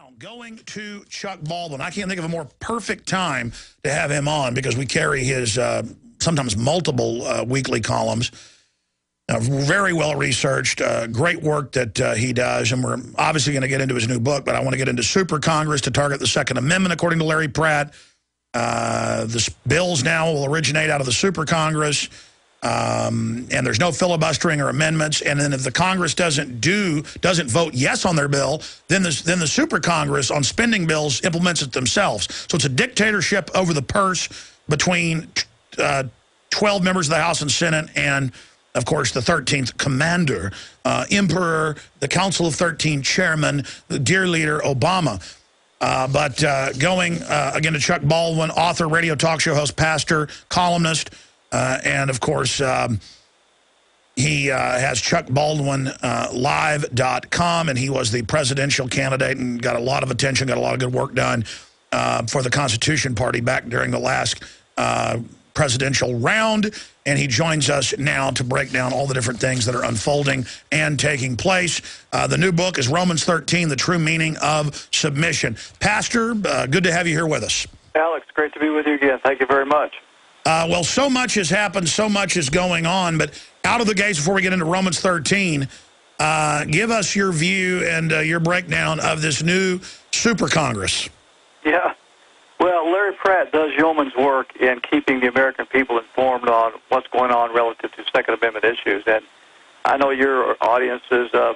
Now, going to Chuck Baldwin, I can't think of a more perfect time to have him on because we carry his uh, sometimes multiple uh, weekly columns. Uh, very well researched, uh, great work that uh, he does, and we're obviously going to get into his new book, but I want to get into Super Congress to target the Second Amendment, according to Larry Pratt. Uh, the bills now will originate out of the Super Congress. Um, and there's no filibustering or amendments. And then if the Congress doesn't do, doesn't vote yes on their bill, then the, then the super Congress on spending bills implements it themselves. So it's a dictatorship over the purse between uh, 12 members of the House and Senate and, of course, the 13th commander, uh, Emperor, the Council of 13 chairman, the dear leader Obama. Uh, but uh, going uh, again to Chuck Baldwin, author, radio talk show host, pastor, columnist, uh, and, of course, um, he uh, has chuckbaldwinlive.com, uh, live.com, and he was the presidential candidate and got a lot of attention, got a lot of good work done uh, for the Constitution Party back during the last uh, presidential round. And he joins us now to break down all the different things that are unfolding and taking place. Uh, the new book is Romans 13, The True Meaning of Submission. Pastor, good to have you here with us. Alex, great to be with you again. Thank you very much. Uh, well, so much has happened, so much is going on, but out of the gates before we get into Romans 13, uh, give us your view and uh, your breakdown of this new super Congress. Yeah. Well, Larry Pratt does yeoman's work in keeping the American people informed on what's going on relative to Second Amendment issues. And I know your audience is uh,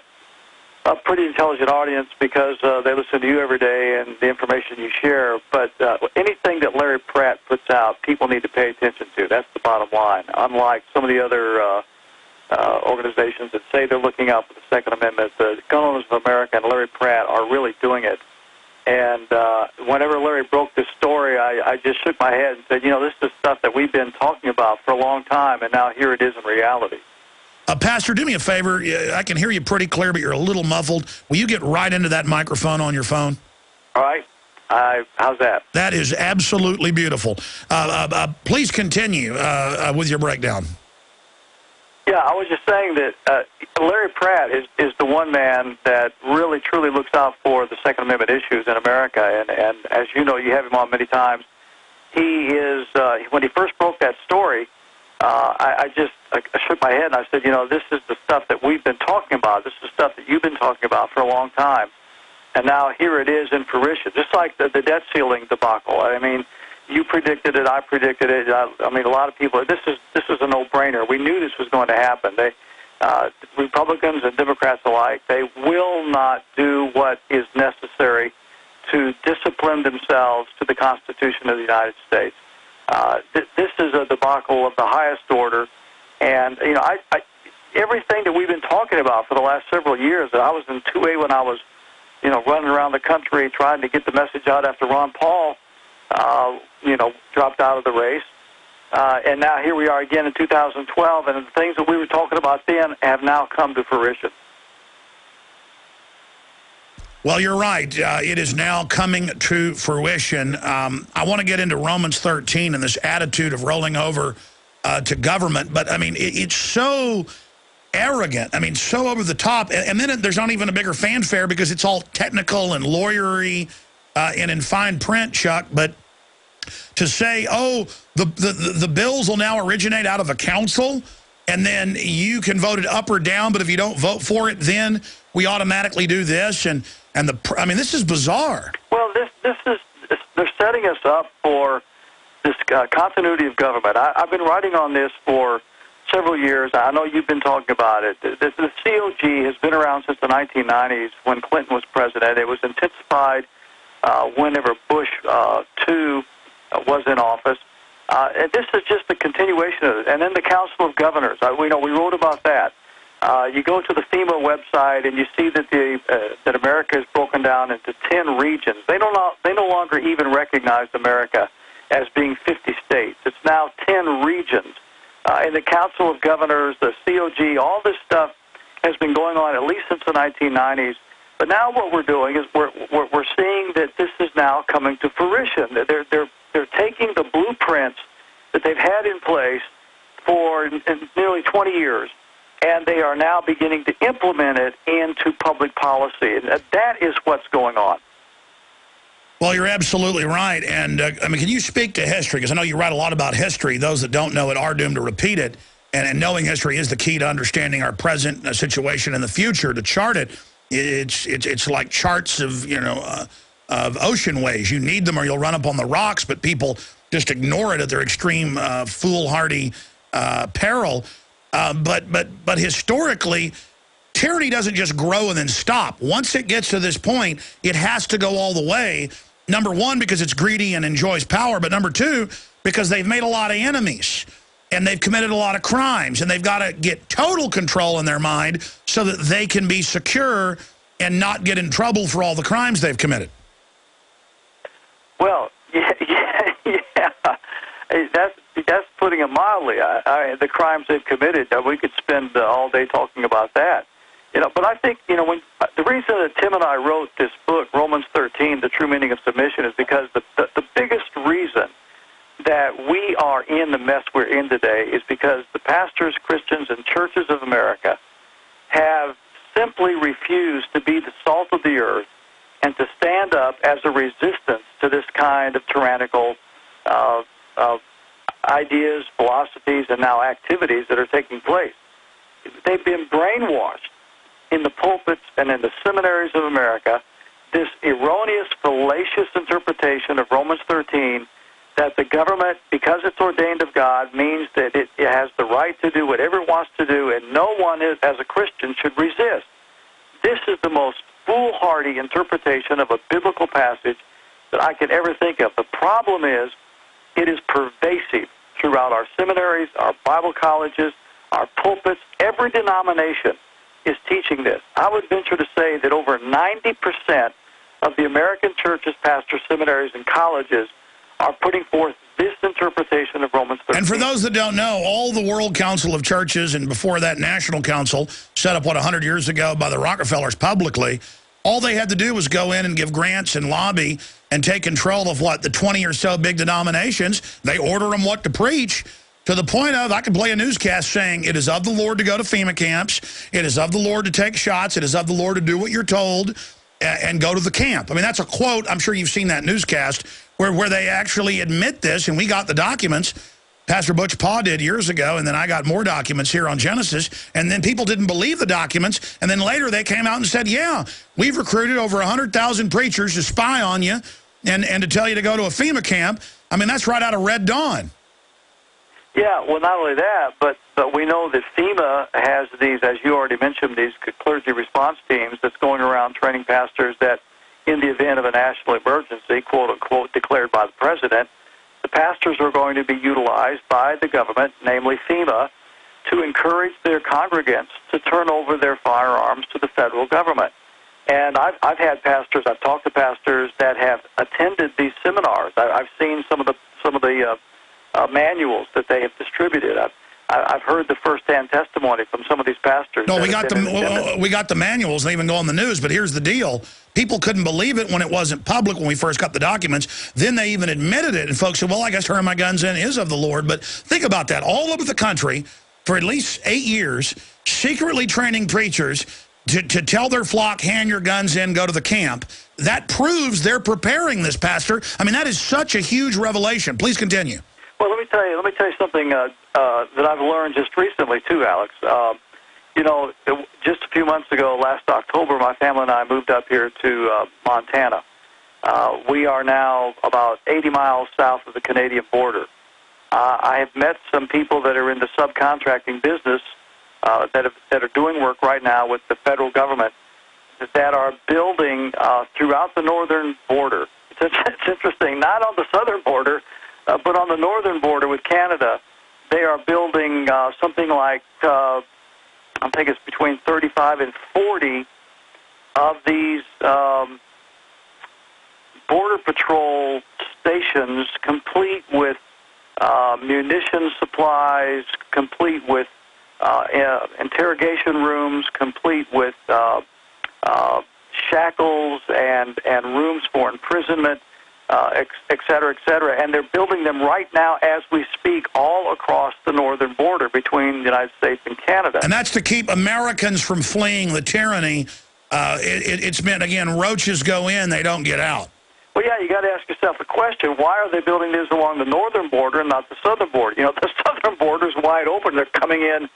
a pretty intelligent audience because uh, they listen to you every day and the information you share. But uh, anything that Larry Pratt puts out, people need to pay attention to. That's the bottom line. Unlike some of the other uh, uh, organizations that say they're looking out for the Second Amendment, the Gun Owners of America and Larry Pratt are really doing it. And uh, whenever Larry broke this story, I, I just shook my head and said, you know, this is stuff that we've been talking about for a long time, and now here it is in reality. Uh, Pastor, do me a favor. I can hear you pretty clear, but you're a little muffled. Will you get right into that microphone on your phone? All right. Uh, how's that? That is absolutely beautiful. Uh, uh, uh please continue uh, with your breakdown. Yeah, I was just saying that Larry Pratt is, is the one man that really, truly looks out for the Second Amendment issues in America. And, and as you know, you have him on many times. He is, when he first broke that story, uh, I, I just I, I shook my head and I said, you know, this is the stuff that we've been talking about. This is stuff that you've been talking about for a long time, and now here it is in fruition. Just like the, the debt ceiling debacle. I mean, you predicted it. I predicted it. I, I mean, a lot of people. This is this is a no-brainer. We knew this was going to happen. They. Uh, Republicans and Democrats alike, they will not do what is necessary to discipline themselves to the Constitution of the United States. Uh, th- this is a debacle of the highest order, and you know, I, I everything that we've been talking about for the last several years. That I was in 2A when I was, you know, running around the country trying to get the message out after Ron Paul, uh, you know, dropped out of the race. Uh, and now here we are again in 2012, and the things that we were talking about then have now come to fruition. Well, you're right. Uh, it is now coming to fruition. Um, I want to get into Romans 13 and this attitude of rolling over uh, to government. But, I mean, it, it's so arrogant. I mean, so over the top. And, and then it, there's not even a bigger fanfare because it's all technical and lawyery uh, and in fine print, Chuck. But to say, oh, the, the, the bills will now originate out of a council and then you can vote it up or down, but if you don't vote for it, then we automatically do this. And and the I mean, this is bizarre. Well, this this is they're setting us up for this uh, continuity of government. I, I've been writing on this for several years. I know you've been talking about it. The, the, the COG has been around since the 1990s when Clinton was president. It was intensified uh, whenever Bush uh, two uh, was in office. Uh, and this is just a continuation of it. And then the Council of Governors. I, we know we wrote about that. Uh, you go to the FEMA website and you see that the uh, that America is broken down into ten regions. They don't they no longer even recognize America as being 50 states. It's now 10 regions. Uh, and the Council of Governors, the COG, all this stuff has been going on at least since the 1990s. But now what we're doing is we're, we're, we're seeing that this is now coming to fruition. They're, they're, they're taking the blueprints that they've had in place for nearly 20 years and they are now beginning to implement it into public policy. And that is what's going on. Well, you're absolutely right. And, uh, I mean, can you speak to history? Because I know you write a lot about history. Those that don't know it are doomed to repeat it. And, and knowing history is the key to understanding our present uh, situation and the future. To chart it, it's, it's, it's like charts of, you know, uh, of ocean waves. You need them or you'll run up on the rocks, but people just ignore it at their extreme uh, foolhardy uh, peril. Uh, but, but, but historically, tyranny doesn't just grow and then stop. Once it gets to this point, it has to go all the way. Number one, because it's greedy and enjoys power. But number two, because they've made a lot of enemies and they've committed a lot of crimes and they've got to get total control in their mind so that they can be secure and not get in trouble for all the crimes they've committed. Well, yeah, yeah, yeah. That's that's putting it mildly. I, I, the crimes they've committed, uh, we could spend uh, all day talking about that. You know, but I think you know when uh, the reason that Tim and I wrote this book, Romans 13, the true meaning of submission, is because the the, the biggest reason that we are in the mess we're in today is because the pastors, Christians, and churches of America have simply refused to be the salt of the earth and to stand up as a resistance to this kind of tyrannical uh, uh, ideas, philosophies, and now activities that are taking place. They've been brainwashed in the pulpits and in the seminaries of America this erroneous, fallacious interpretation of Romans 13 that the government, because it's ordained of God, means that it, it has the right to do whatever it wants to do, and no one is, as a Christian should resist. This is the most foolhardy interpretation of a biblical passage that I can ever think of. The problem is it is pervasive throughout our seminaries, our Bible colleges, our pulpits. Every denomination is teaching this. I would venture to say that over 90% of the American churches, pastors, seminaries, and colleges are putting forth this interpretation of Romans 13. And for those that don't know, all the World Council of Churches and before that National Council set up, what, 100 years ago by the Rockefellers publicly, all they had to do was go in and give grants and lobby and take control of, what, the 20 or so big denominations. They order them what to preach to the point of I could play a newscast saying it is of the Lord to go to FEMA camps. It is of the Lord to take shots. It is of the Lord to do what you're told and go to the camp. I mean, that's a quote. I'm sure you've seen that newscast where, where they actually admit this, and we got the documents. Pastor Butch Paugh did years ago, and then I got more documents here on Genesis, and then people didn't believe the documents, and then later they came out and said, yeah, we've recruited over 100,000 preachers to spy on you and, and to tell you to go to a FEMA camp. I mean, that's right out of Red Dawn. Yeah, well, not only that, but, but we know that FEMA has these, as you already mentioned, these clergy response teams that's going around training pastors that – in the event of a national emergency, quote unquote, declared by the president, the pastors are going to be utilized by the government, namely FEMA, to encourage their congregants to turn over their firearms to the federal government. And I've, I've had pastors, I've talked to pastors that have attended these seminars. I, I've seen some of the some of the uh, uh, manuals that they have distributed. I've I've heard the first-hand testimony from some of these pastors. No, we got the we got the manuals. They even go on the news. But here's the deal: people couldn't believe it when it wasn't public when we first got the documents. Then they even admitted it, and folks said, "Well, I guess turning my guns in is of the Lord." But think about that: all over the country, for at least eight years, secretly training preachers to, to tell their flock, "Hand your guns in, go to the camp." That proves they're preparing this, Pastor. I mean, that is such a huge revelation. Please continue. Well, let me tell you. Let me tell you something uh, uh, that I've learned just recently too, Alex. Uh, you know, it, just a few months ago, last October, my family and I moved up here to uh, Montana. Uh, we are now about 80 miles south of the Canadian border. Uh, I have met some people that are in the subcontracting business uh, that have, that are doing work right now with the federal government that are building uh, throughout the northern border. It's, it's interesting, not on the southern border, uh, but on the northern border with Canada, they are building uh, something like uh, I think it's between 35 and 40 of these um, border patrol stations, complete with uh, munition supplies, complete with uh, interrogation rooms, complete with uh, uh, shackles and and rooms for imprisonment uh, et, et cetera, et cetera. And they're building them right now as we speak all across the northern border between the United States and Canada. And that's to keep Americans from fleeing the tyranny. Uh, it, it's meant, again, roaches go in, they don't get out. Well, yeah, you got to ask yourself the question: Why are they building these along the northern border and not the southern border? You know, the southern border is wide open; they're coming in, you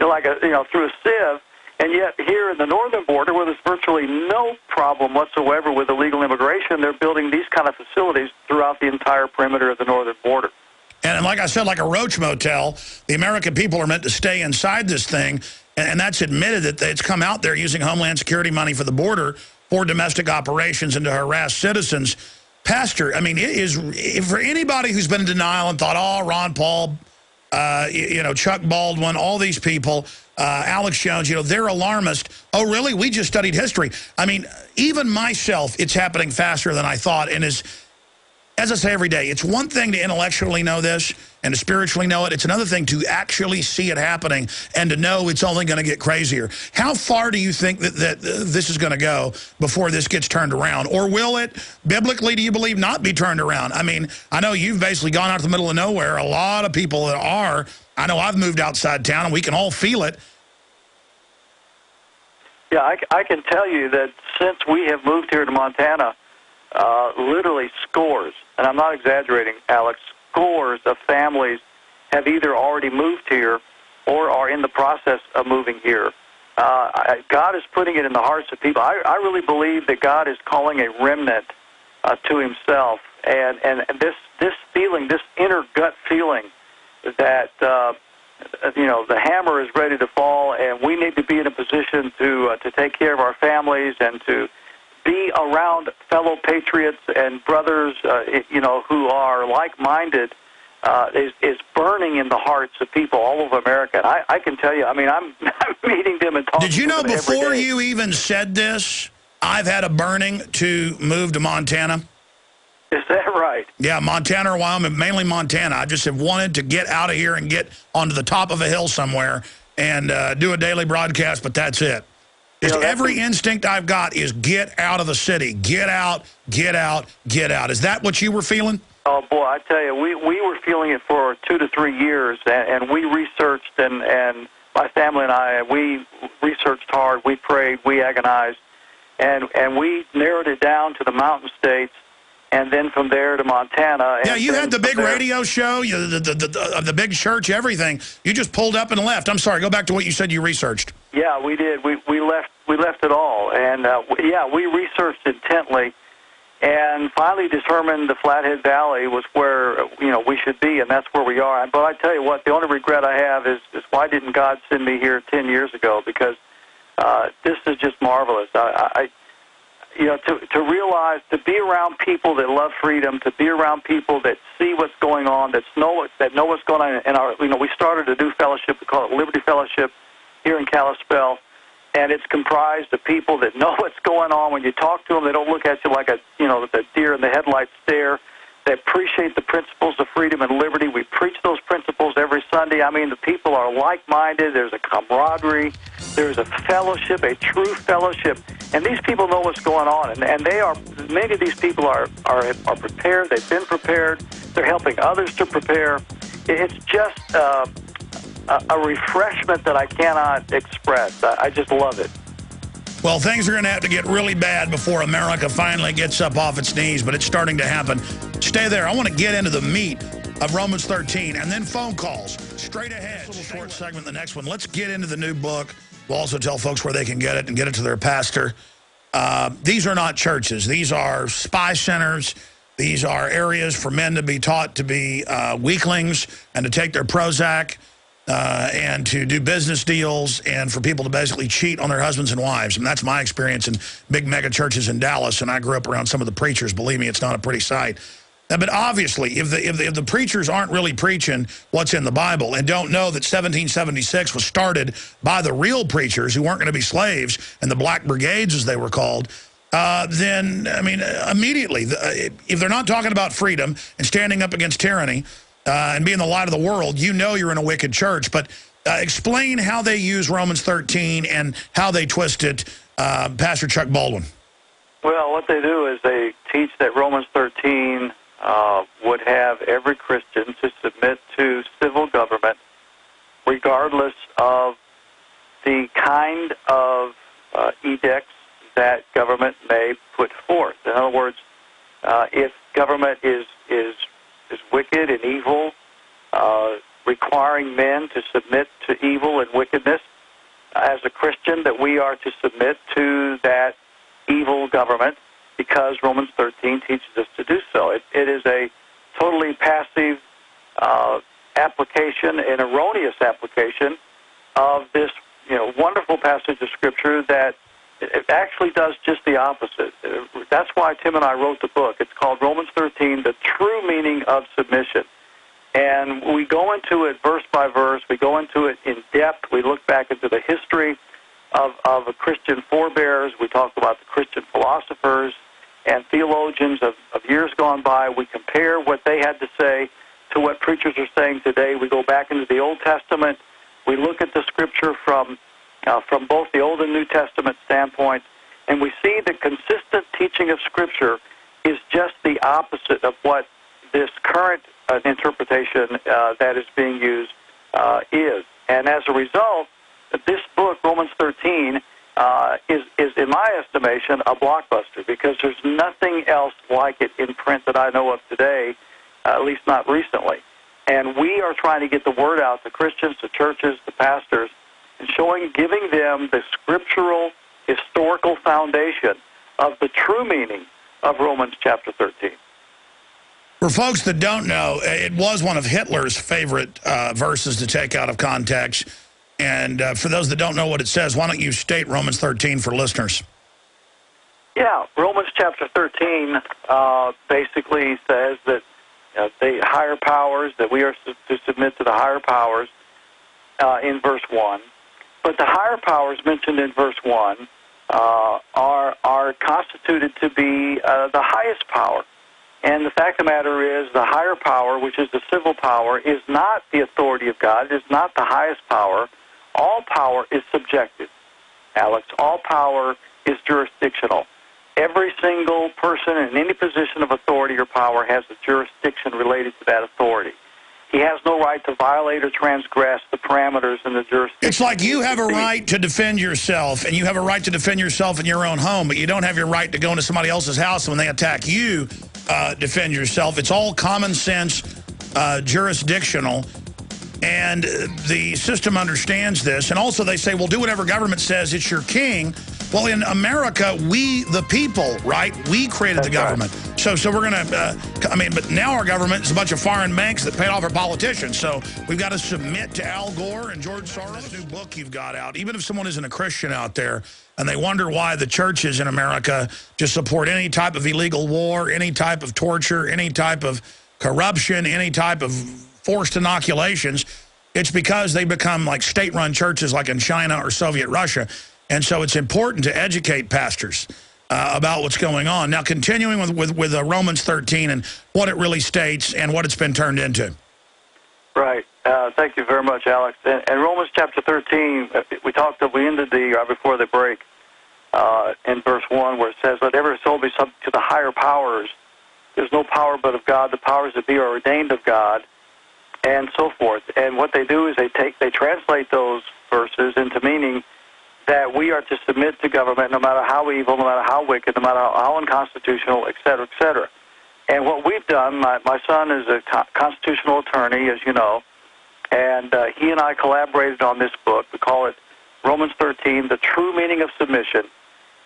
know, like a you know through a sieve. And yet, here in the northern border, where there's virtually no problem whatsoever with illegal immigration, they're building these kind of facilities throughout the entire perimeter of the northern border. And like I said, like a roach motel, the American people are meant to stay inside this thing, and that's admitted that it's come out there using Homeland Security money for the border domestic operations and to harass citizens. Pastor, I mean, it is for anybody who's been in denial and thought, oh, Ron Paul, uh, you know, Chuck Baldwin, all these people, uh, Alex Jones, you know, they're alarmist. Oh, really? We just studied history. I mean, even myself, it's happening faster than I thought. And as, as I say every day, it's one thing to intellectually know this and to spiritually know it. It's another thing to actually see it happening and to know it's only going to get crazier. How far do you think that, that this is going to go before this gets turned around? Or will it, biblically, do you believe, not be turned around? I mean, I know you've basically gone out to the middle of nowhere. A lot of people that are. I know I've moved outside town, and we can all feel it. Yeah, I, I can tell you that since we have moved here to Montana, uh, literally scores, and I'm not exaggerating, Alex, scores of families have either already moved here or are in the process of moving here. Uh, God is putting it in the hearts of people. I, I really believe that God is calling a remnant uh, to Himself, and and this this feeling, this inner gut feeling, that uh, you know the hammer is ready to fall, and we need to be in a position to uh, to take care of our families and to be around fellow patriots and brothers, uh, you know, who are like-minded, uh, is is burning in the hearts of people all over America. And I, I can tell you, I mean, I'm, I'm meeting them and talking. Did you know before you even said this, I've had a burning to move to Montana? Is that right? Yeah, Montana or Wyoming, mainly Montana. I just have wanted to get out of here and get onto the top of a hill somewhere and uh, do a daily broadcast, but that's it. Just you know, every instinct I've got is get out of the city. Get out, get out, get out. Is that what you were feeling? Oh, boy, I tell you, we, we were feeling it for two to three years, and, and we researched, and, and my family and I, we researched hard, we prayed, we agonized, and, and we narrowed it down to the mountain states and then from there to Montana. Yeah, you had the big radio show, you, the, the, the, the, big church, everything. You just pulled up and left. I'm sorry, go back to what you said you researched. Yeah, we did. We, we left we left it all. And, uh, yeah, we researched intently and finally determined the Flathead Valley was where, you know, we should be, and that's where we are. But I tell you what, the only regret I have is, is why didn't God send me here 10 years ago? Because uh, this is just marvelous. I, I you know, to, to realize, to be around people that love freedom, to be around people that see what's going on, that know that know what's going on in our, you know, we started a new fellowship, we call it Liberty Fellowship here in Kalispell, and it's comprised of people that know what's going on. When you talk to them, they don't look at you like a, you know, the deer in the headlights stare. They appreciate the principles of freedom and liberty. We preach those principles every Sunday. I mean, the people are like-minded. There's a camaraderie. There's a fellowship, a true fellowship. And these people know what's going on. And, and they are, many of these people are, are, are prepared. They've been prepared. They're helping others to prepare. It's just uh, a, a refreshment that I cannot express. I, I just love it. Well, things are going to have to get really bad before America finally gets up off its knees, but it's starting to happen. Stay there. I want to get into the meat of Romans 13 and then phone calls straight ahead. Little short segment, the next one. Let's get into the new book. We'll also tell folks where they can get it and get it to their pastor. Uh, these are not churches. These are spy centers. These are areas for men to be taught to be uh, weaklings and to take their Prozac uh, and to do business deals and for people to basically cheat on their husbands and wives. And that's my experience in big mega churches in Dallas. And I grew up around some of the preachers. Believe me, it's not a pretty sight. Uh, but obviously, if the, if the, if the preachers aren't really preaching what's in the Bible and don't know that 1776 was started by the real preachers who weren't going to be slaves and the black brigades, as they were called, uh, then, I mean, immediately, uh, if they're not talking about freedom and standing up against tyranny, uh, and being the light of the world, you know you're in a wicked church. But uh, explain how they use Romans 13 and how they twist it, uh, Pastor Chuck Baldwin. Well, what they do is they teach that Romans 13 uh, would have every Christian to submit to civil government, regardless of the kind of uh, edicts that government may put forth. In other words, uh, if government is is is wicked and evil, uh, requiring men to submit to evil and wickedness. As a Christian, that we are to submit to that evil government because Romans 13 teaches us to do so. It, it is a totally passive uh, application, an erroneous application of this, you know, wonderful passage of Scripture that it actually does just the opposite. That's why Tim and I wrote the book. It's called Romans 13, The True Meaning of Submission. And we go into it verse by verse. We go into it in depth. We look back into the history of, of Christian forebears. We talk about the Christian philosophers and theologians of, of years gone by. We compare what they had to say to what preachers are saying today. We go back into the Old Testament. We look at the Scripture from uh, from both the Old and New Testament standpoint, and we see the consistent teaching of Scripture is just the opposite of what this current uh, interpretation uh, that is being used uh, is. And as a result, this book, Romans 13, uh, is, is, in my estimation, a blockbuster because there's nothing else like it in print that I know of today, uh, at least not recently. And we are trying to get the word out to Christians, to churches, to pastors, showing, giving them the scriptural, historical foundation of the true meaning of Romans chapter 13. For folks that don't know, it was one of Hitler's favorite uh, verses to take out of context. And uh, for those that don't know what it says, why don't you state Romans 13 for listeners? Yeah, Romans chapter 13 uh, basically says that uh, the higher powers, that we are to submit to the higher powers uh, in verse 1. But the higher powers mentioned in verse 1 uh, are, are constituted to be uh, the highest power. And the fact of the matter is, the higher power, which is the civil power, is not the authority of God. It is not the highest power. All power is subjective, Alex. All power is jurisdictional. Every single person in any position of authority or power has a jurisdiction related to that authority. He has no right to violate or transgress the parameters in the jurisdiction. It's like you have a right to defend yourself, and you have a right to defend yourself in your own home, but you don't have your right to go into somebody else's house and when they attack you, uh, defend yourself. It's all common sense, uh, jurisdictional, and the system understands this. And also they say, well, do whatever government says. It's your king. Well, in America, we, the people, right, we created That's the government. Right. So so we're going to, uh, I mean, but now our government is a bunch of foreign banks that paid off our politicians. So we've got to submit to Al Gore and George Soros. New book you've got out, even if someone isn't a Christian out there, and they wonder why the churches in America just support any type of illegal war, any type of torture, any type of corruption, any type of forced inoculations, it's because they become like state-run churches like in China or Soviet Russia. And so it's important to educate pastors uh, about what's going on. Now, continuing with, with, with uh, Romans 13 and what it really states and what it's been turned into. Right. Uh, thank you very much, Alex. And, and, Romans chapter 13, uh, we talked, we ended the, uh, before the break, uh, in verse 1 where it says, Let every soul be subject to the higher powers. There's no power but of God. The powers that be are ordained of God, and so forth. And what they do is they take, they translate those verses into meaning that we are to submit to government no matter how evil, no matter how wicked, no matter how unconstitutional, et cetera, et cetera. And what we've done, my, my son is a constitutional attorney, as you know, and uh, he and I collaborated on this book. We call it Romans 13, The True Meaning of Submission.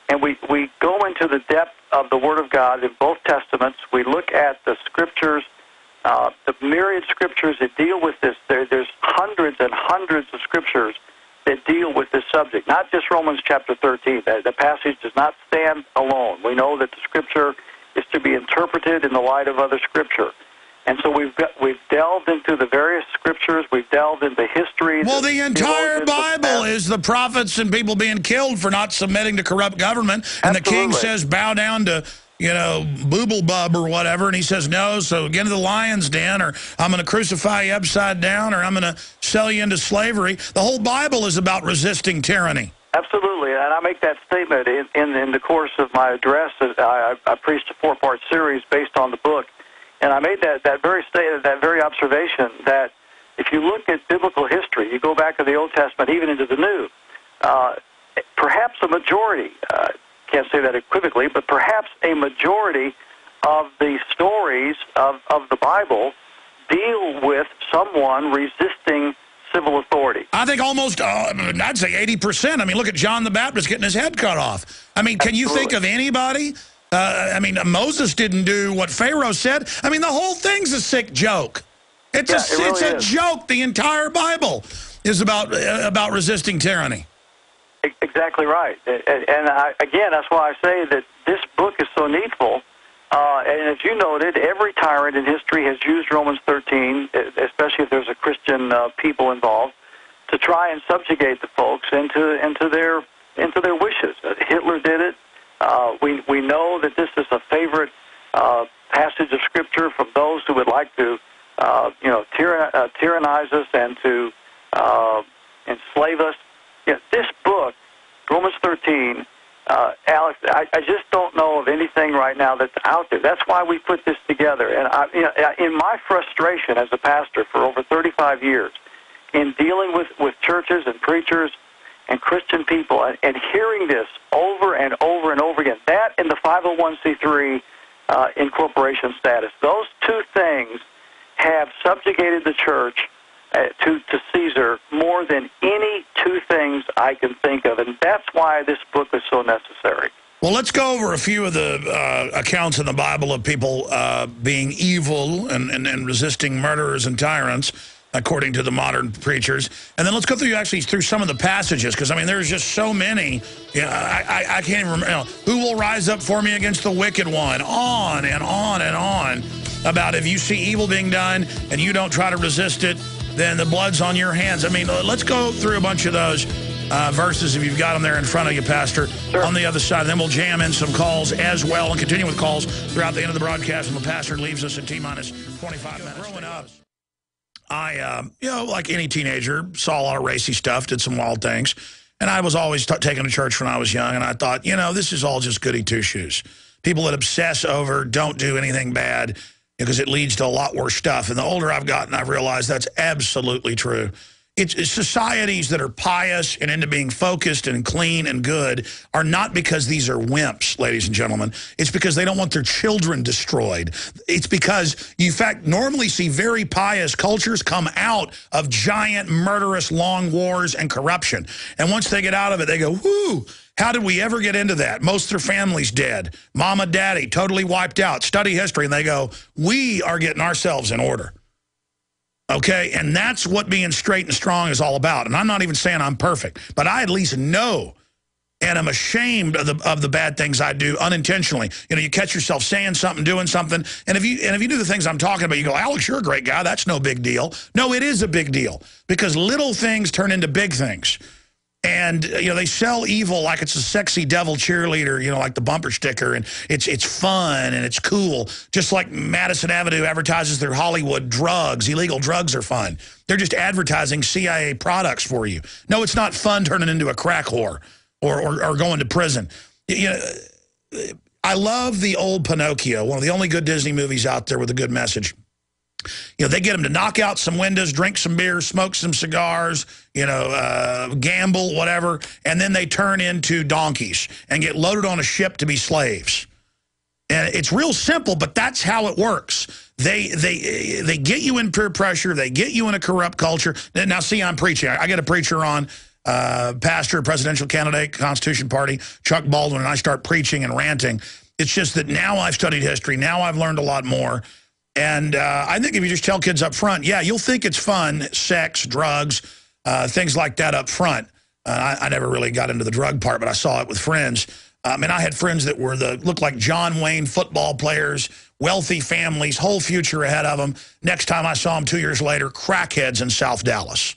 And we, we go into the depth of the Word of God in both Testaments. We look at the Scriptures, uh, the myriad Scriptures that deal with this. There, there's hundreds and hundreds of Scriptures that deal with this subject, not just Romans chapter 13. The, the passage does not stand alone. We know that the Scripture is to be interpreted in the light of other Scripture. And so we've got, we've delved into the various scriptures. We've delved into history. Well, the entire Bible is the prophets and people being killed for not submitting to corrupt government. And Absolutely. the king says, bow down to you know, booble bub or whatever, and he says, no, so get into the lion's den, or I'm going to crucify you upside down, or I'm going to sell you into slavery. The whole Bible is about resisting tyranny. Absolutely, and I make that statement in, in, in the course of my address. I, I preached a four-part series based on the book, and I made that, that very statement, that very observation that if you look at biblical history, you go back to the Old Testament, even into the New, uh, perhaps a majority, uh, can't say that equivocally, but perhaps a majority of the stories of, of the Bible deal with someone resisting civil authority. I think almost, uh, I'd say 80%. I mean, look at John the Baptist getting his head cut off. I mean, can Absolutely. you think of anybody? Uh, I mean, Moses didn't do what Pharaoh said. I mean, the whole thing's a sick joke. It's yeah, a it really it's a joke. The entire Bible is about uh, about resisting tyranny. Exactly right. And I, again, that's why I say that this book is so needful. Uh, and as you noted, every tyrant in history has used Romans 13, especially if there's a Christian uh, people involved, to try and subjugate the folks into into their into their wishes. Uh, Hitler did it. Uh, we we know that this is a favorite uh, passage of scripture from those who would like to, uh, you know, tyrann- uh, tyrannize us and to uh, enslave us. You know, this book, Romans 13, uh, Alex, I, I just don't know of anything right now that's out there. That's why we put this together. And I, you know, in my frustration as a pastor for over 35 years, in dealing with, with churches and preachers and Christian people, and, and hearing this over and over and over again, that and the 501c3 uh, incorporation status, those two things have subjugated the church uh, to, to Caesar more than any two things I can think of. And that's why this book is so necessary. Well, let's go over a few of the uh, accounts in the Bible of people uh, being evil and, and, and, resisting murderers and tyrants, according to the modern preachers. And then let's go through actually through some of the passages, because, I mean, there's just so many. Yeah, I, I, I can't even remember. You know, Who will rise up for me against the wicked one? On and on and on about if you see evil being done and you don't try to resist it, then the blood's on your hands. I mean, let's go through a bunch of those uh, verses if you've got them there in front of you, Pastor, sure. on the other side. And then we'll jam in some calls as well and continue with calls throughout the end of the broadcast. And the pastor leaves us at T-minus 25 minutes. Growing up, I, uh, you know, like any teenager, saw a lot of racy stuff, did some wild things. And I was always taken to church when I was young, and I thought, you know, this is all just goody two-shoes. People that obsess over don't do anything bad because it leads to a lot worse stuff. And the older I've gotten, I've realized that's absolutely true. It's, it's, societies that are pious and into being focused and clean and good are not because these are wimps, ladies and gentlemen. It's because they don't want their children destroyed. It's because you, in fact, normally see very pious cultures come out of giant, murderous, long wars and corruption. And once they get out of it, they go, whoo, how did we ever get into that? Most of their family's dead. Mama, daddy, totally wiped out. Study history, and they go, we are getting ourselves in order. Okay, and that's what being straight and strong is all about. And I'm not even saying I'm perfect, but I at least know and I'm ashamed of the of the bad things I do unintentionally. You know, you catch yourself saying something, doing something, and if you and if you do the things I'm talking about, you go, Alex, you're a great guy. That's no big deal. No, it is a big deal because little things turn into big things. And, uh, you know, they sell evil like it's a sexy devil cheerleader, you know, like the bumper sticker. And it's it's fun and it's cool. Just like Madison Avenue advertises their Hollywood drugs. Illegal drugs are fun. They're just advertising CIA products for you. No, it's not fun turning into a crack whore or, or, or going to prison. You know, uh, I love the old Pinocchio, one of the only good Disney movies out there with a good message. You know, they get them to knock out some windows, drink some beer, smoke some cigars, you know, uh, gamble, whatever, and then they turn into donkeys and get loaded on a ship to be slaves. And it's real simple, but that's how it works. They they they get you in peer pressure. They get you in a corrupt culture. Now, see, I'm preaching. I, get a preacher on, uh, pastor, presidential candidate, Constitution Party, Chuck Baldwin, and I start preaching and ranting. It's just that now I've studied history. Now I've learned a lot more. And uh, I think if you just tell kids up front, yeah, you'll think it's fun, sex, drugs, uh, things like that up front. Uh, I, I, never really got into the drug part, but I saw it with friends. Um, and I had friends that were the looked like John Wayne football players, wealthy families, whole future ahead of them. Next time I saw them two years later, crackheads in South Dallas.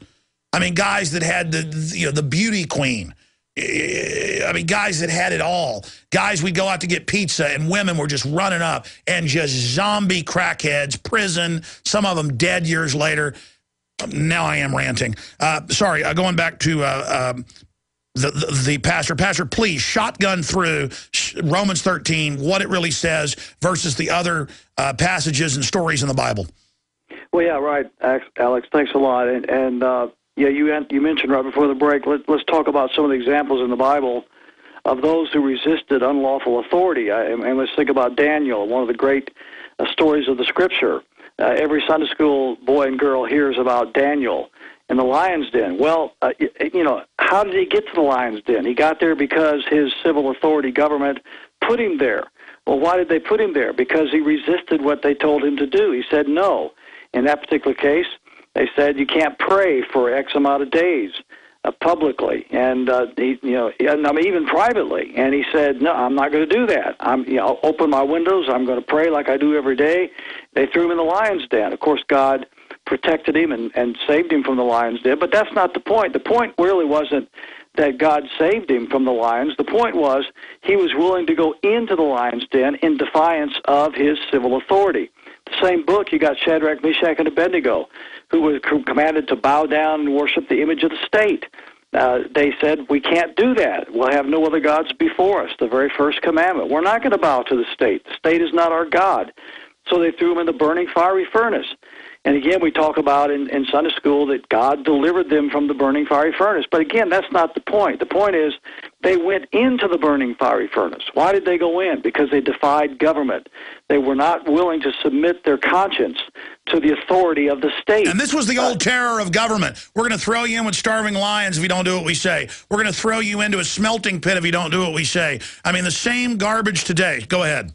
I mean, guys that had the you know the beauty queen I mean, guys that had it all. Guys, we'd go out to get pizza, and women were just running up, and just zombie crackheads, prison, some of them dead years later. Now I am ranting. Uh, sorry, uh, going back to uh, um, the, the, the pastor. Pastor, please, shotgun through Romans 13, what it really says versus the other uh, passages and stories in the Bible. Well, yeah, right, Alex. Thanks a lot. And, and uh, yeah, you you mentioned right before the break. Let, let's talk about some of the examples in the Bible of those who resisted unlawful authority. I, and let's think about Daniel, one of the great uh, stories of the Scripture. Uh, every Sunday school boy and girl hears about Daniel in the lion's den. Well, uh, you know, how did he get to the lion's den? He got there because his civil authority government put him there. Well, why did they put him there? Because he resisted what they told him to do. He said no. In that particular case, they said you can't pray for X amount of days uh, publicly, and uh, he, you know, and, even privately. And he said, "No, I'm not going to do that. I'm, you know, I'll open my windows. I'm going to pray like I do every day." They threw him in the lion's den. Of course, God protected him and, and saved him from the lion's den. But that's not the point. The point really wasn't that God saved him from the lions. The point was he was willing to go into the lion's den in defiance of his civil authority. The same book, you got Shadrach, Meshach, and Abednego, who were commanded to bow down and worship the image of the state. Uh, they said, We can't do that. We'll have no other gods before us. The very first commandment. We're not going to bow to the state. The state is not our God. So they threw him in the burning fiery furnace. And again, we talk about in, in Sunday school that God delivered them from the burning fiery furnace. But again, that's not the point. The point is they went into the burning fiery furnace. Why did they go in? Because they defied government. They were not willing to submit their conscience to the authority of the state. And this was the old uh, terror of government. We're going to throw you in with starving lions if you don't do what we say. We're going to throw you into a smelting pit if you don't do what we say. I mean, the same garbage today. Go ahead.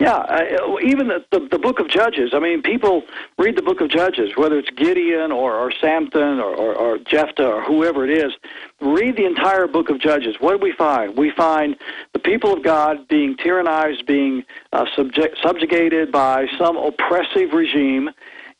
Yeah, uh, even the, the the book of Judges. I mean, people read the book of Judges, whether it's Gideon or, or Samson or, or, or Jephthah or whoever it is. Read the entire book of Judges. What do we find? We find the people of God being tyrannized, being uh, subject, subjugated by some oppressive regime,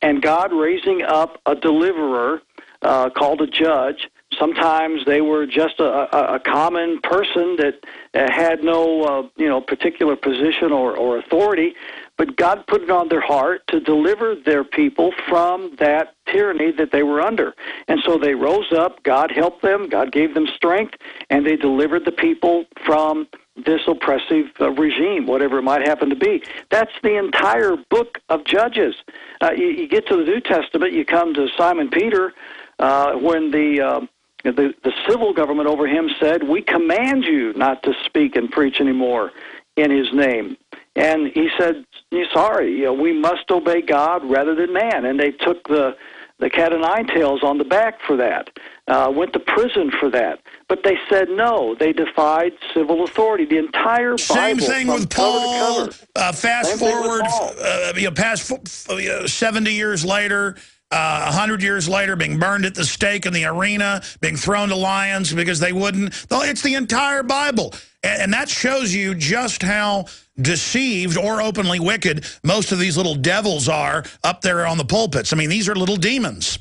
and God raising up a deliverer uh, called a judge Sometimes they were just a, a, common person that uh, had no, uh, you know, particular position or, or authority, but God put it on their heart to deliver their people from that tyranny that they were under. And so they rose up, God helped them, God gave them strength, and they delivered the people from this oppressive uh, regime, whatever it might happen to be. That's the entire book of Judges. Uh, you, you get to the New Testament, you come to Simon Peter, uh, when the uh, the, the civil government over him said, We command you not to speak and preach anymore in his name. And he said, Sorry, you know, we must obey God rather than man. And they took the, the cat of nine tails on the back for that, uh, went to prison for that. But they said no. They defied civil authority. The entire Same Bible, thing with Paul. Uh, fast Same forward, Paul. uh, you know, past uh, 70 years later, uh, a uh, hundred years later, being burned at the stake in the arena, being thrown to lions because they wouldn't. It's the entire Bible. And, and that shows you just how deceived or openly wicked most of these little devils are up there on the pulpits. I mean, these are little demons.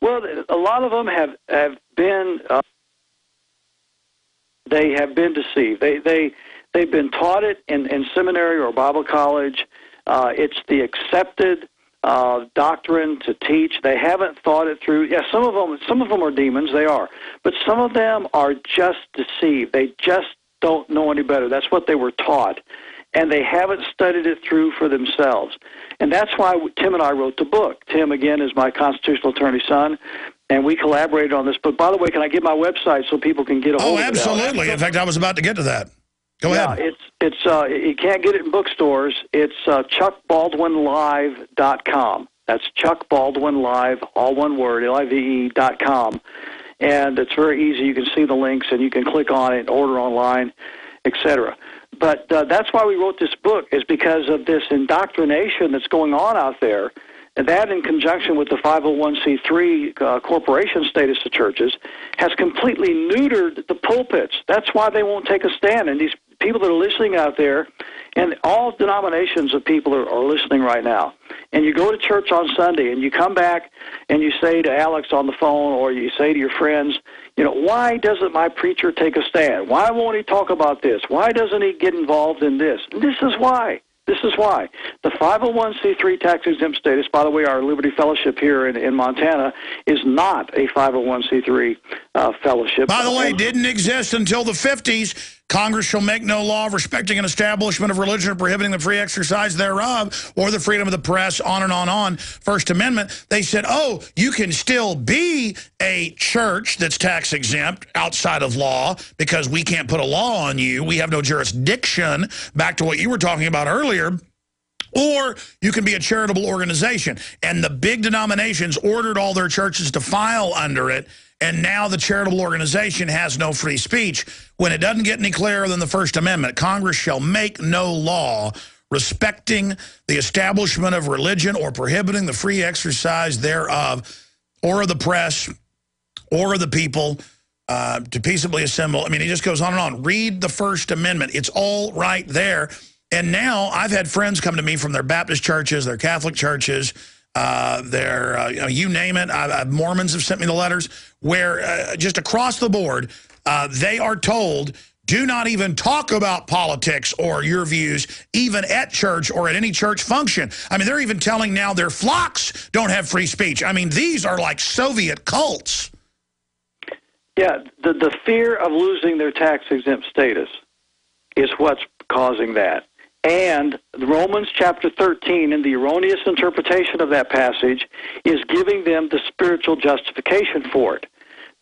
Well, a lot of them have, have been, uh, they have been deceived. They, they, they've been taught it in, in seminary or Bible college. Uh, it's the accepted uh, doctrine to teach. They haven't thought it through. Yeah, some of them, some of them are demons. They are, but some of them are just deceived. They just don't know any better. That's what they were taught, and they haven't studied it through for themselves. And that's why Tim and I wrote the book. Tim, again, is my constitutional attorney son, and we collaborated on this. But by the way, can I get my website so people can get a hold oh, of it? Oh, absolutely. In fact, I was about to get to that. Go yeah, ahead. it's it's uh, you can't get it in bookstores. It's uh, ChuckBaldwinLive.com. That's Chuck Baldwin Live, all one word, L-I-V-E dot com, and it's very easy. You can see the links and you can click on it, order online, etc. But uh, that's why we wrote this book is because of this indoctrination that's going on out there. And that, in conjunction with the 501c3 uh, corporation status of churches, has completely neutered the pulpits. That's why they won't take a stand. And these people that are listening out there, and all denominations of people are, are listening right now. And you go to church on Sunday and you come back and you say to Alex on the phone or you say to your friends, you know, why doesn't my preacher take a stand? Why won't he talk about this? Why doesn't he get involved in this? And this is why. This is why. The 501c3 tax exempt status, by the way, our Liberty Fellowship here in, in Montana is not a 501c3 uh, fellowship. By the way, didn't exist until the 50s. Congress shall make no law respecting an establishment of religion or prohibiting the free exercise thereof or the freedom of the press, on and on on. First Amendment, they said, oh, you can still be a church that's tax exempt outside of law because we can't put a law on you. We have no jurisdiction. Back to what you were talking about earlier. Or you can be a charitable organization. And the big denominations ordered all their churches to file under it. And now the charitable organization has no free speech. When it doesn't get any clearer than the First Amendment, Congress shall make no law respecting the establishment of religion or prohibiting the free exercise thereof or of the press or of the people uh, to peaceably assemble. I mean, it just goes on and on. Read the First Amendment. It's all right there. And now I've had friends come to me from their Baptist churches, their Catholic churches, uh, their, uh, you, know, you, name it. I, I, Mormons have sent me the letters where uh, just across the board, uh, they are told, do not even talk about politics or your views, even at church or at any church function. I mean, they're even telling now their flocks don't have free speech. I mean, these are like Soviet cults. Yeah, the, the fear of losing their tax-exempt status is what's causing that. And Romans chapter 13, in the erroneous interpretation of that passage, is giving them the spiritual justification for it.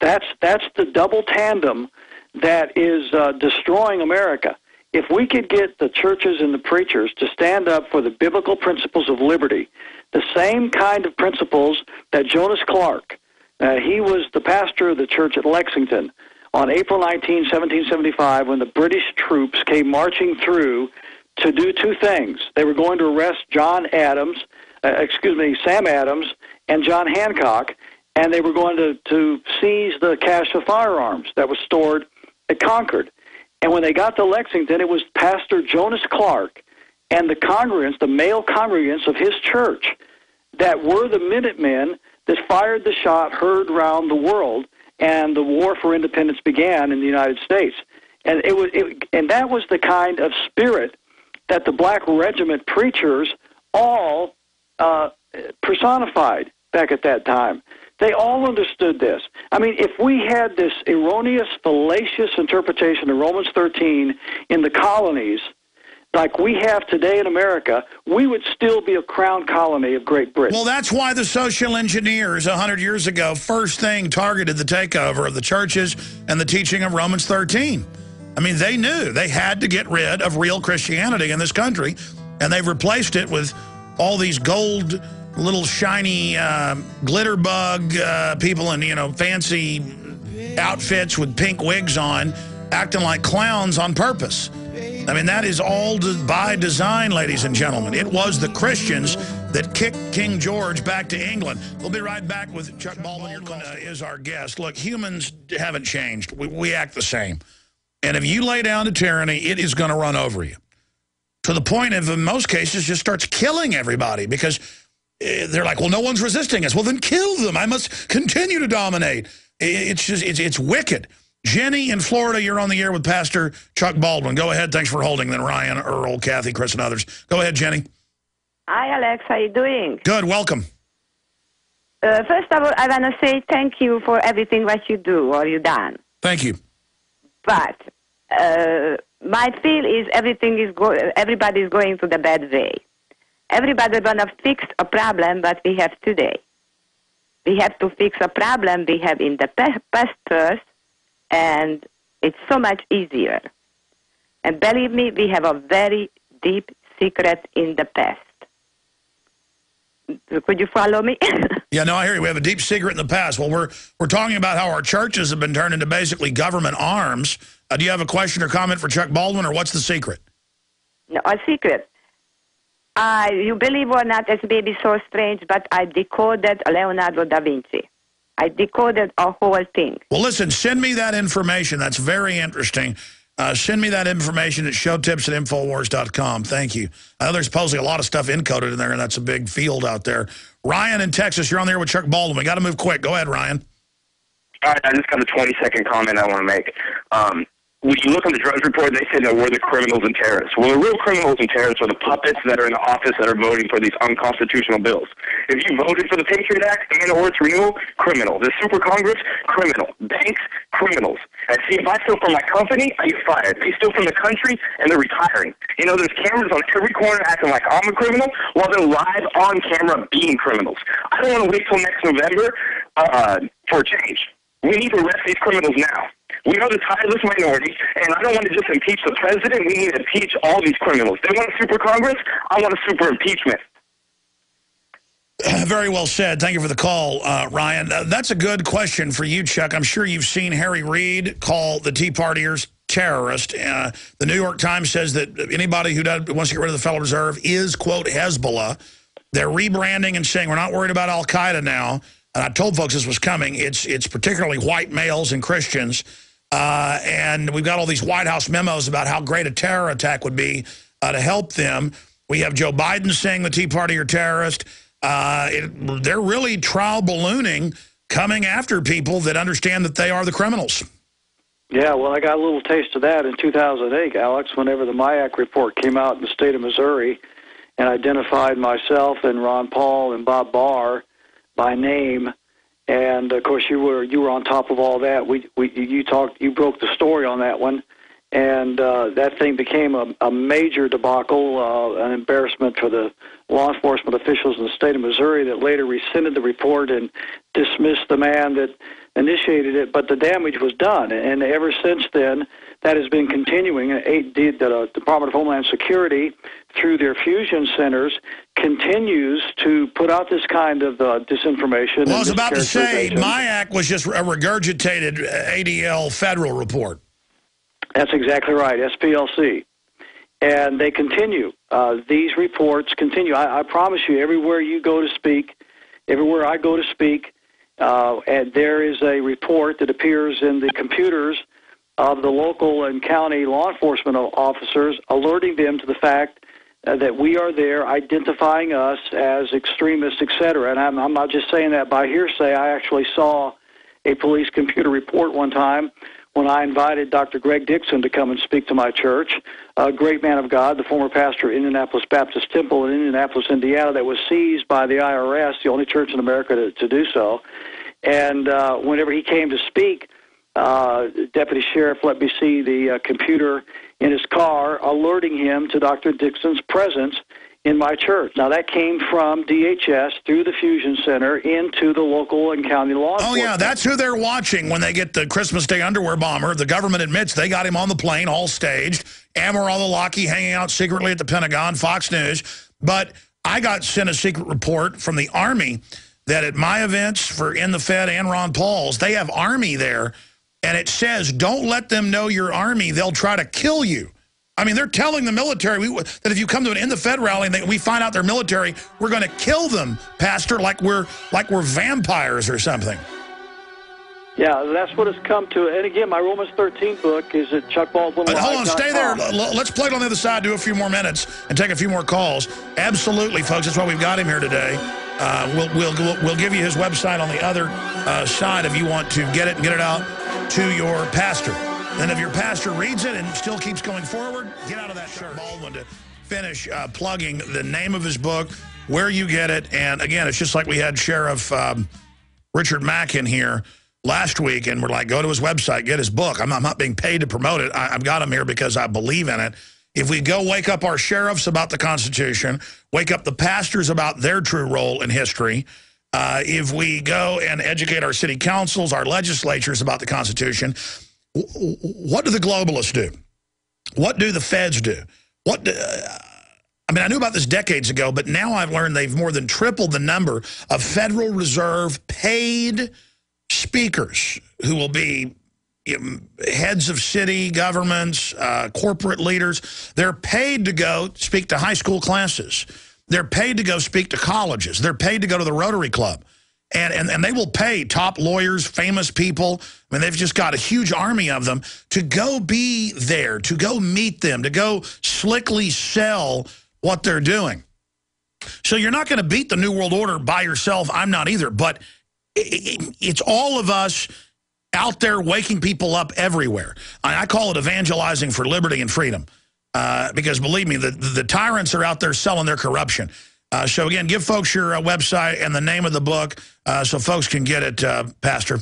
That's, that's the double tandem that is uh, destroying America. If we could get the churches and the preachers to stand up for the biblical principles of liberty, the same kind of principles that Jonas Clark, uh, he was the pastor of the church at Lexington on April 19, 1775, when the British troops came marching through to do two things. They were going to arrest John Adams, uh, excuse me, Sam Adams, and John Hancock, and they were going to, to seize the cache of firearms that was stored at Concord. And when they got to Lexington, it was Pastor Jonas Clark and the congregants, the male congregants of his church, that were the Minutemen that fired the shot heard round the world, and the war for independence began in the United States. And it was, it, and that was the kind of spirit that the Black Regiment preachers all uh, personified back at that time. They all understood this. I mean, if we had this erroneous, fallacious interpretation of Romans 13 in the colonies, like we have today in America, we would still be a crown colony of Great Britain. Well, that's why the social engineers 100 years ago first thing targeted the takeover of the churches and the teaching of Romans 13. I mean, they knew they had to get rid of real Christianity in this country, and they've replaced it with all these gold, little shiny uh, glitter bug uh, people in, you know, fancy outfits with pink wigs on, acting like clowns on purpose. I mean, that is all by design, ladies and gentlemen. It was the Christians that kicked King George back to England. We'll be right back with Chuck Baldwin uh, is our guest. Look, humans haven't changed. We, we act the same. And if you lay down to tyranny, it is going to run over you. To the point of, in most cases, just starts killing everybody because eh, they're like, well, no one's resisting us. Well, then kill them. I must continue to dominate. It's just, it's, it's wicked. Jenny in Florida, you're on the air with Pastor Chuck Baldwin. Go ahead. Thanks for holding. Then Ryan, Earl, Kathy, Chris, and others. Go ahead, Jenny. Hi, Alex. How you doing? Good. Welcome. Uh, first of all, I want to say thank you for everything what you do or you done. Thank you. But uh, my feel is everything is go- everybody is going to the bad way. Everybody gonna fix a problem that we have today. We have to fix a problem we have in the past first, and it's so much easier. And believe me, we have a very deep secret in the past. Could you follow me? yeah, no, I hear you. We have a deep secret in the past. Well, we're we're talking about how our churches have been turned into basically government arms. Uh, do you have a question or comment for Chuck Baldwin, or what's the secret? No, a secret. Uh, you believe or not, it may be so strange, but I decoded Leonardo da Vinci. I decoded a whole thing. Well, listen, send me that information. That's very interesting. Uh, send me that information at showtips at Infowars.com. Thank you. I know there's supposedly a lot of stuff encoded in there, and that's a big field out there. Ryan in Texas, you're on there with Chuck Baldwin. We got to move quick. Go ahead, Ryan. All right, I just got a 20-second comment I want to make. Um, when you look on the Drudge Report, they say that we're the criminals and terrorists. Well, the real criminals and terrorists are the puppets that are in the office that are voting for these unconstitutional bills. If you voted for the Patriot Act and or its renewal, criminal. The Super Congress, criminal. Banks, criminals. And see, if I steal from my company, I get fired. They steal from the country, and they're retiring. You know, there's cameras on every corner acting like I'm a criminal while they're live on camera being criminals. I don't want to wait till next November uh, for a change. We need to arrest these criminals now. We are the tireless minority, and I don't want to just impeach the president. We need to impeach all these criminals. They want a super Congress. I want a super impeachment. Very well said. Thank you for the call, uh, Ryan. Uh, that's a good question for you, Chuck. I'm sure you've seen Harry Reid call the Tea Partiers terrorist. Uh, the New York Times says that anybody who does, wants to get rid of the Federal Reserve is, quote, Hezbollah. They're rebranding and saying we're not worried about al-Qaeda now. And I told folks this was coming. It's, it's particularly white males and Christians uh, and we've got all these White House memos about how great a terror attack would be uh, to help them. We have Joe Biden saying the Tea Party are terrorists. Uh, they're really trial ballooning, coming after people that understand that they are the criminals. Yeah, well, I got a little taste of that in 2008, Alex, whenever the MIAC report came out in the state of Missouri and identified myself and Ron Paul and Bob Barr by name and of course you were you were on top of all that. We we you talked you broke the story on that one, and uh, that thing became a, a major debacle, uh, an embarrassment for the law enforcement officials in the state of Missouri that later rescinded the report and dismissed the man that initiated it. But the damage was done, and ever since then, that has been continuing. The Department of Homeland Security, through their fusion centers, continues to put out this kind of uh, disinformation. Well, I was about to say, MIAC was just a regurgitated ADL federal report. That's exactly right, SPLC. And they continue. Uh, these reports continue. I, I, promise you, everywhere you go to speak, everywhere I go to speak, uh, and there is a report that appears in the computers of the local and county law enforcement officers, alerting them to the fact uh, that we are there identifying us as extremists, etc. And I'm, I'm not just saying that by hearsay. I actually saw a police computer report one time when I invited Dr. Greg Dixon to come and speak to my church, a great man of God, the former pastor of Indianapolis Baptist Temple in Indianapolis, Indiana, that was seized by the IRS, the only church in America to, to do so. And uh, whenever he came to speak, uh, Deputy Sheriff let me see the uh, computer in his car, alerting him to Dr. Dixon's presence in my church. Now, that came from DHS through the Fusion Center into the local and county law Oh, yeah, that's who they're watching when they get the Christmas Day underwear bomber. The government admits they got him on the plane, all staged. Anwar al-Awlaki hanging out secretly at the Pentagon, Fox News. But I got sent a secret report from the Army that at my events for End the Fed and Ron Paul's, they have Army there and it says, don't let them know you're Army. They'll try to kill you. I mean, they're telling the military we, that if you come to an End the Fed rally and they, we find out they're military, we're going to kill them, Pastor, like we're like we're vampires or something. Yeah, that's what it's come to. And again, my Romans 13 book is at Chuck Baldwin. Uh, hold on, stay there. Let's play it on the other side, do a few more minutes, and take a few more calls. Absolutely, folks. That's why we've got him here today. Uh, we'll, we'll, we'll give you his website on the other uh, side if you want to get it and get it out to your pastor. And if your pastor reads it and still keeps going forward, get out of that shirt. Baldwin to finish uh, plugging the name of his book, where you get it. And again, it's just like we had Sheriff um, Richard Mack in here last week, and we're like, go to his website, get his book. I'm, I'm not being paid to promote it. I, I've got him here because I believe in it. If we go wake up our sheriffs about the Constitution, wake up the pastors about their true role in history, uh, if we go and educate our city councils, our legislatures about the Constitution, what do the globalists do? What do the feds do? What do, uh, I mean, I knew about this decades ago, but now I've learned they've more than tripled the number of Federal Reserve paid speakers who will be heads of city governments, uh, corporate leaders. They're paid to go speak to high school classes. They're paid to go speak to colleges. They're paid to go to the Rotary Club. And, and, and they will pay top lawyers, famous people. I mean, they've just got a huge army of them to go be there, to go meet them, to go slickly sell what they're doing. So you're not going to beat the New World Order by yourself. I'm not either. But it, it, it's all of us out there waking people up everywhere. I, I call it evangelizing for liberty and freedom. Uh, because believe me, the, the tyrants are out there selling their corruption. Uh, so again, give folks your uh, website and the name of the book uh, so folks can get it, uh, Pastor.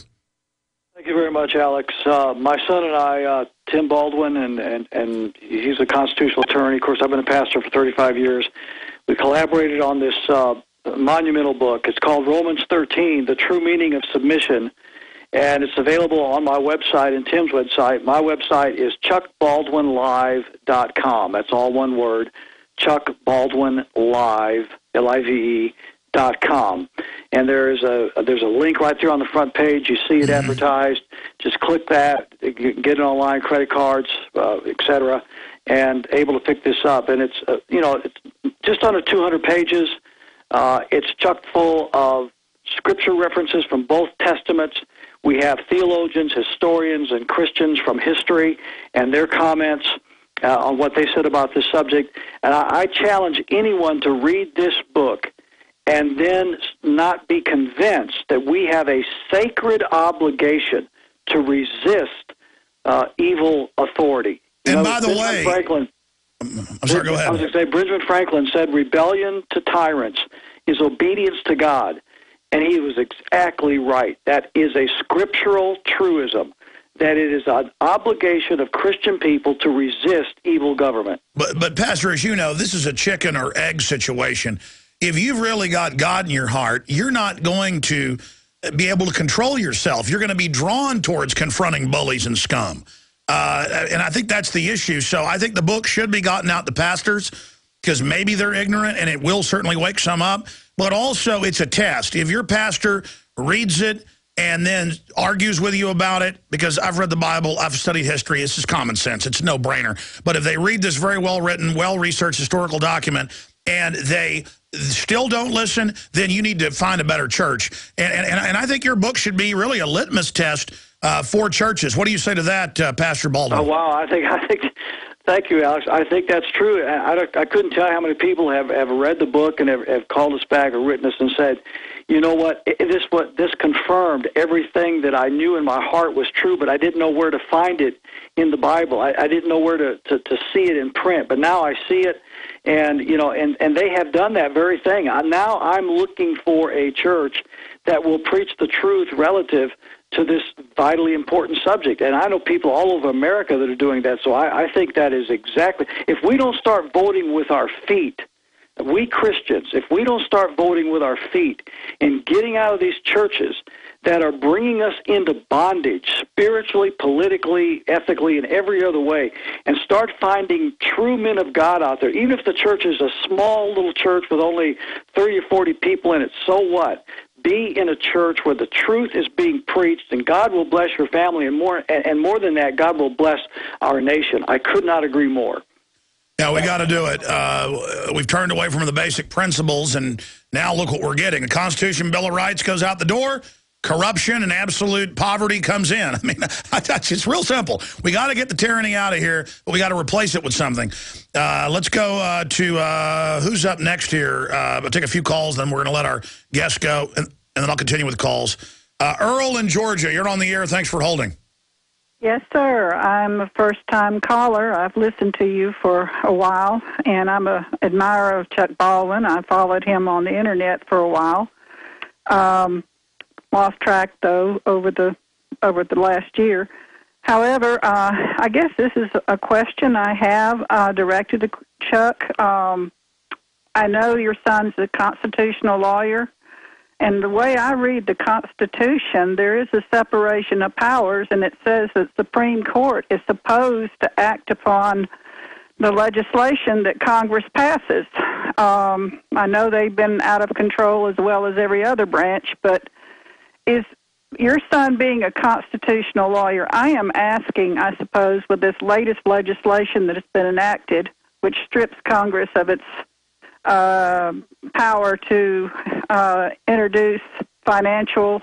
Thank you very much, Alex. Uh, my son and I, Tim Baldwin, and, and, and he's a constitutional attorney. Of course, I've been a pastor for 35 years. We collaborated on this monumental book. It's called Romans 13, The True Meaning of Submission and it's available on my website and Tim's website. My website is chuckbaldwinlive.com. That's all one word, chuckbaldwinlive, L-I-V-E, dot com. And there's a there's a link right there on the front page. You see it mm-hmm. advertised. Just click that, get it online, credit cards, uh, etc., and able to pick this up. And it's uh, you know it's just under 200 pages. Uh, it's chock full of scripture references from both testaments we have theologians, historians, and Christians from history and their comments uh, on what they said about this subject. And I, I challenge anyone to read this book and then not be convinced that we have a sacred obligation to resist uh, evil authority. You and know, by the Benjamin way, Franklin, I'm sorry, go ahead. I was going to say, Benjamin Franklin said, rebellion to tyrants is obedience to God. And he was exactly right. That is a scriptural truism that it is an obligation of Christian people to resist evil government. But, but Pastor, as you know, this is a chicken or egg situation. If you've really got God in your heart, you're not going to be able to control yourself. You're going to be drawn towards confronting bullies and scum. Uh, and I think that's the issue. So I think the book should be gotten out to pastors because maybe they're ignorant, and it will certainly wake some up. But also, it's a test. If your pastor reads it and then argues with you about it, because I've read the Bible, I've studied history, this is common sense. It's no brainer. But if they read this very well-written, well-researched historical document and they still don't listen, then you need to find a better church. And, and, and I think your book should be really a litmus test uh, for churches. What do you say to that, uh, Pastor Baldwin? Oh, wow. I think, I think Thank you, Alex. I think that's true. I, I, I couldn't tell how many people have, have read the book and have, have called us back or written us and said, you know what, this what this confirmed everything that I knew in my heart was true, but I didn't know where to find it in the Bible. I, I didn't know where to, to, to see it in print, but now I see it, and you know, and and they have done that very thing. Now I'm looking for a church that will preach the truth relative to this vitally important subject. And I know people all over America that are doing that. So I, I think that is exactly, if we don't start voting with our feet, we Christians, if we don't start voting with our feet and getting out of these churches that are bringing us into bondage spiritually, politically, ethically, and every other way, and start finding true men of God out there, even if the church is a small little church with only 30 or 40 people in it, so what? Be in a church where the truth is being preached, and God will bless your family, and more and, more than that, God will bless our nation. I could not agree more. Yeah, we got to do it. Uh, we've turned away from the basic principles, and now look what we're getting. The Constitution, Bill of Rights goes out the door. Corruption and absolute poverty comes in. I mean, it's real simple. We got to get the tyranny out of here, but we got to replace it with something. Uh, let's go uh, to uh, who's up next here. Uh, I'll take a few calls, then we're going to let our guests go, and, and, then I'll continue with calls. Uh, Earl in Georgia, you're on the air. Thanks for holding. Yes, sir. I'm a first-time caller. I've listened to you for a while, and I'm a admirer of Chuck Baldwin. I followed him on the internet for a while. Um, lost track though over the over the last year. However, uh, I guess this is a question I have uh, directed to Chuck. Um, I know your son's a constitutional lawyer, and the way I read the Constitution, there is a separation of powers, and it says that Supreme Court is supposed to act upon the legislation that Congress passes. Um, I know they've been out of control as well as every other branch, but is your son being a constitutional lawyer, I am asking, I suppose, with this latest legislation that has been enacted, which strips Congress of its uh, power to uh, introduce financial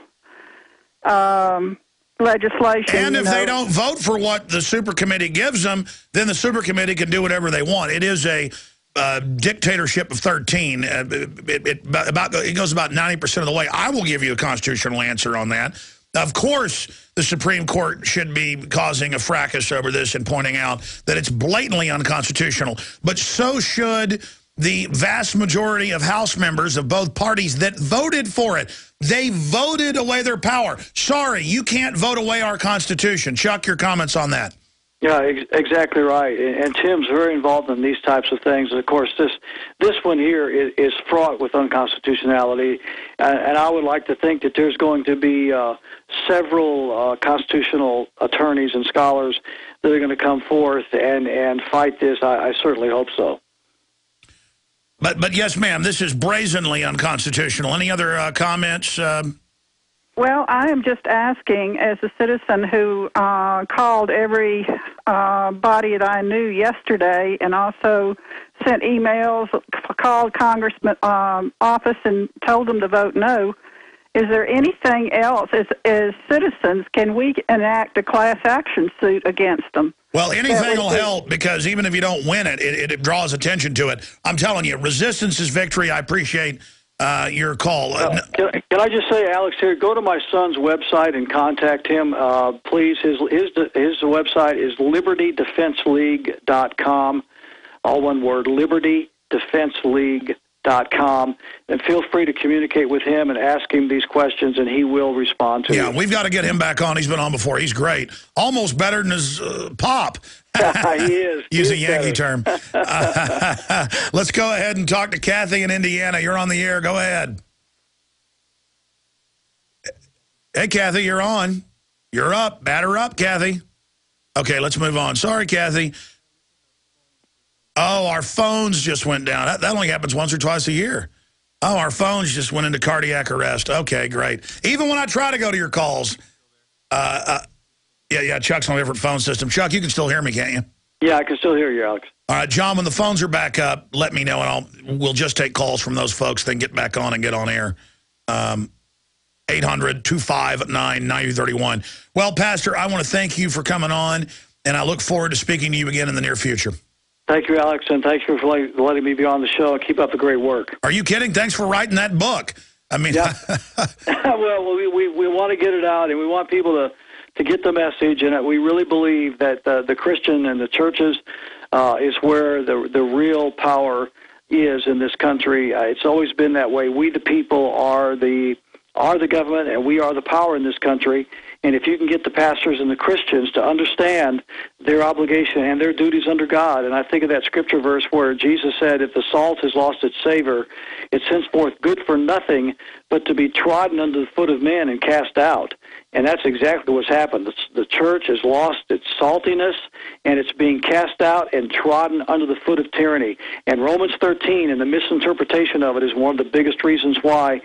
um, legislation. And if know. they don't vote for what the super committee gives them, then the super committee can do whatever they want. It is a uh, dictatorship of 13. Uh, it, it, about, it goes about 90% of the way. I will give you a constitutional answer on that. Of course, the Supreme Court should be causing a fracas over this and pointing out that it's blatantly unconstitutional. But so should the vast majority of House members of both parties that voted for it. They voted away their power. Sorry, you can't vote away our Constitution. Chuck, your comments on that. Yeah, ex- exactly right. And, and Tim's very involved in these types of things. Of course, this this one here is, is fraught with unconstitutionality, and, and I would like to think that there's going to be uh, several uh, constitutional attorneys and scholars that are going to come forth and and fight this. I, I certainly hope so. But but yes, ma'am, this is brazenly unconstitutional. Any other uh, comments? Um, Well, I am just asking, as a citizen who uh, called every uh, body that I knew yesterday, and also sent emails, called Congressman um, office, and told them to vote no. Is there anything else, as as citizens, can we enact a class action suit against them? well, anything will help because even if you don't win it, it, it draws attention to it. I'm telling you, resistance is victory. I appreciate uh, your call. Uh, Can, can I just say, Alex, here, go to my son's website and contact him, uh, please. His his his website is libertydefenseleague.com, all one word, libertydefenseleague.com. And feel free to communicate with him and ask him these questions, and he will respond to yeah, you. we've got to get him back on. He's been on before. He's great. Almost better than his uh, pop. he is. Use a Yankee term. Uh, let's go ahead and talk to Kathy in Indiana. You're on the air. Go ahead. Hey, Kathy, you're on. You're up. Batter up, Kathy. Okay, let's move on. Sorry, Kathy. Oh, our phones just went down. That, that only happens once or twice a year. Oh, our phones just went into cardiac arrest. Okay, great. Even when I try to go to your calls, uh, uh, yeah, yeah, Chuck's on a different phone system. Chuck, you can still hear me, can't you? Yeah, I can still hear you, Alex. All right, John, when the phones are back up, let me know, and I'll we'll just take calls from those folks, then get back on and get on air. Um, 800-259-9031. Well, Pastor, I want to thank you for coming on, and I look forward to speaking to you again in the near future. Thank you, Alex, and thank you for letting, me be on the show. And keep up the great work. Are you kidding? Thanks for writing that book. I mean, Yeah. well, we, we, we want to get it out, and we want people to, to get the message. And we really believe that the, the Christian and the churches uh, is where the, the real power is in this country. Uh, it's always been that way. We, the people, are the are the government, and we are the power in this country. And if you can get the pastors and the Christians to understand their obligation and their duties under God, and I think of that scripture verse where Jesus said, If the salt has lost its savor, it's henceforth good for nothing but to be trodden under the foot of men and cast out. And that's exactly what's happened. The, the church has lost its saltiness, and it's being cast out and trodden under the foot of tyranny. And Romans 13 and the misinterpretation of it is one of the biggest reasons why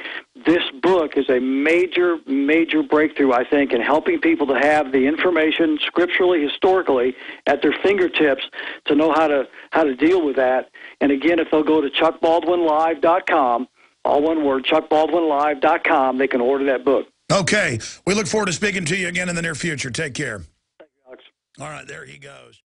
this book is a major, major breakthrough, I think, in helping people to have the information scripturally, historically, at their fingertips to know how to how to deal with that. And again, if they'll go to chuckbaldwinlive.com, all one word, chuckbaldwinlive.com, they can order that book. Okay. We look forward to speaking to you again in the near future. Take care. Alex. All right, there he goes.